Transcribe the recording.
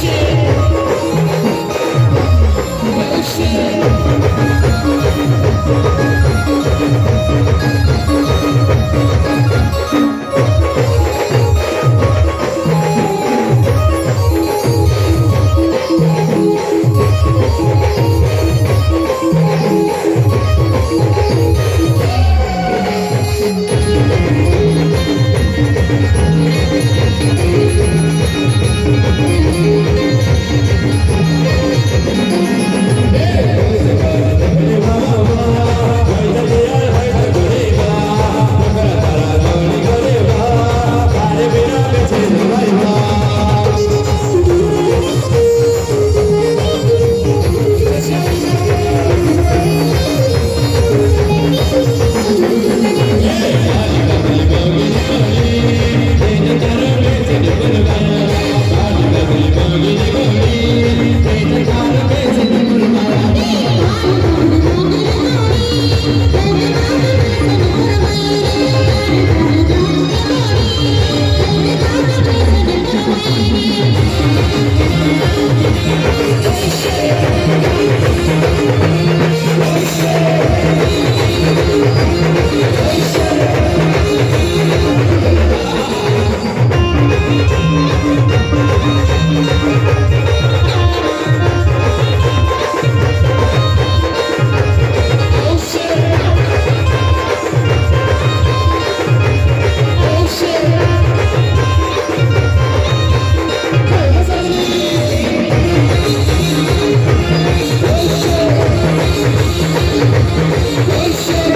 Yeah. Worship.